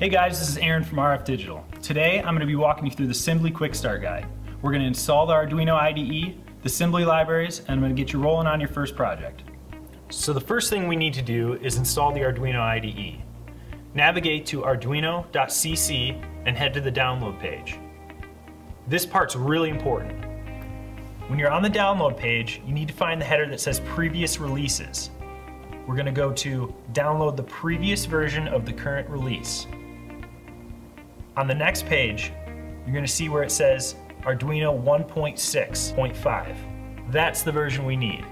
Hey guys, this is Arron from RF Digital. Today I'm going to be walking you through the Simblee Quick Start Guide. We're going to install the Arduino IDE, the Simblee libraries, and I'm going to get you rolling on your first project. So the first thing we need to do is install the Arduino IDE. Navigate to arduino.cc and head to the download page. This part's really important. When you're on the download page, you need to find the header that says previous releases. We're going to go to download the previous version of the current release. On the next page, you're going to see where it says Arduino 1.6.5. That's the version we need.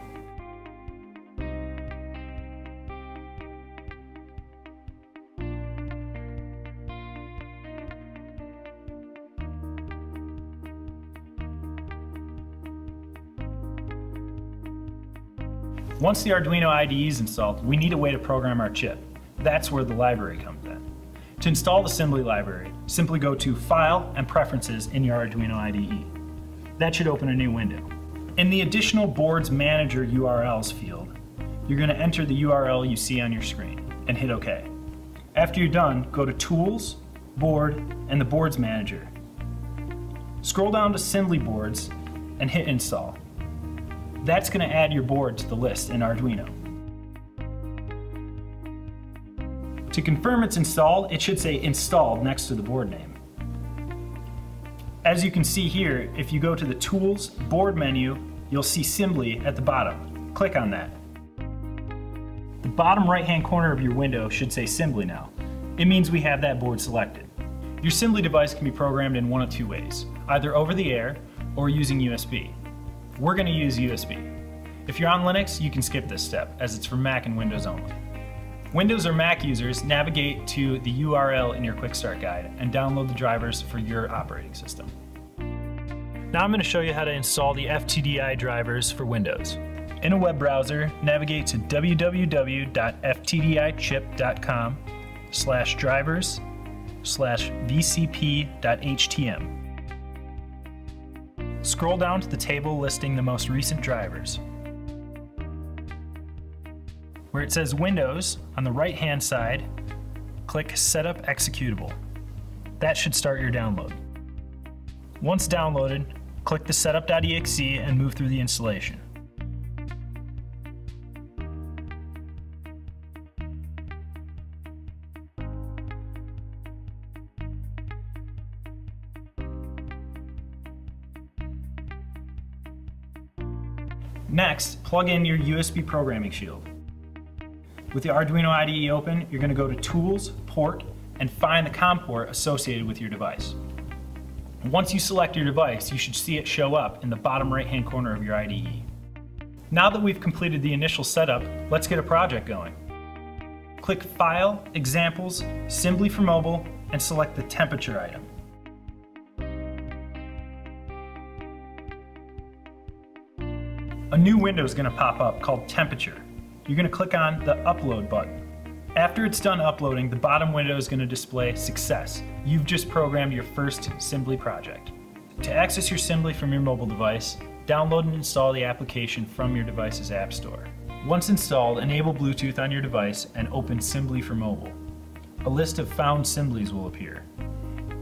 Once the Arduino IDE is installed, we need a way to program our chip. That's where the library comes in. To install the Simblee library, simply go to File and Preferences in your Arduino IDE. That should open a new window. In the Additional Boards Manager URLs field, you're going to enter the URL you see on your screen and hit OK. After you're done, go to Tools, Board, and the Boards Manager. Scroll down to Simblee Boards and hit Install. That's going to add your board to the list in Arduino. To confirm it's installed, it should say installed next to the board name. As you can see here, if you go to the Tools Board menu, you'll see Simblee at the bottom. Click on that. The bottom right hand corner of your window should say Simblee now. It means we have that board selected. Your Simblee device can be programmed in one of two ways, either over the air or using USB. We're going to use USB. If you're on Linux, you can skip this step, as it's for Mac and Windows only. Windows or Mac users navigate to the URL in your Quick Start Guide and download the drivers for your operating system. Now I'm going to show you how to install the FTDI drivers for Windows. In a web browser, navigate to www.ftdichip.com slash drivers slash vcp.htm. Scroll down to the table listing the most recent drivers. Where it says Windows, on the right hand side, click Setup Executable. That should start your download. Once downloaded, click the setup.exe and move through the installation. Next, plug in your USB programming shield. With the Arduino IDE open, you're going to go to Tools, Port, and find the COM port associated with your device. Once you select your device, you should see it show up in the bottom right-hand corner of your IDE. Now that we've completed the initial setup, let's get a project going. Click File, Examples, Simblee for Mobile, and select the temperature item. A new window is going to pop up called Temperature you're going to click on the Upload button. After it's done uploading, the bottom window is going to display Success. You've just programmed your first Simblee project. To access your Simblee from your mobile device, download and install the application from your device's App Store. Once installed, enable Bluetooth on your device and open Simblee for mobile. A list of found Simblees will appear.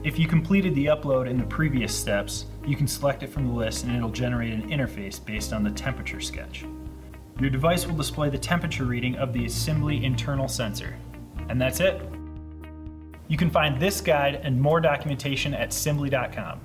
If you completed the upload in the previous steps, you can select it from the list and it'll generate an interface based on the temperature sketch. Your device will display the temperature reading of the Simblee internal sensor. And that's it. You can find this guide and more documentation at simblee.com.